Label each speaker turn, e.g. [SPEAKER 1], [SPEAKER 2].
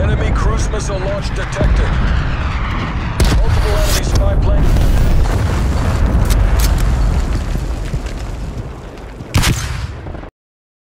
[SPEAKER 1] Enemy cruise missile launch detected.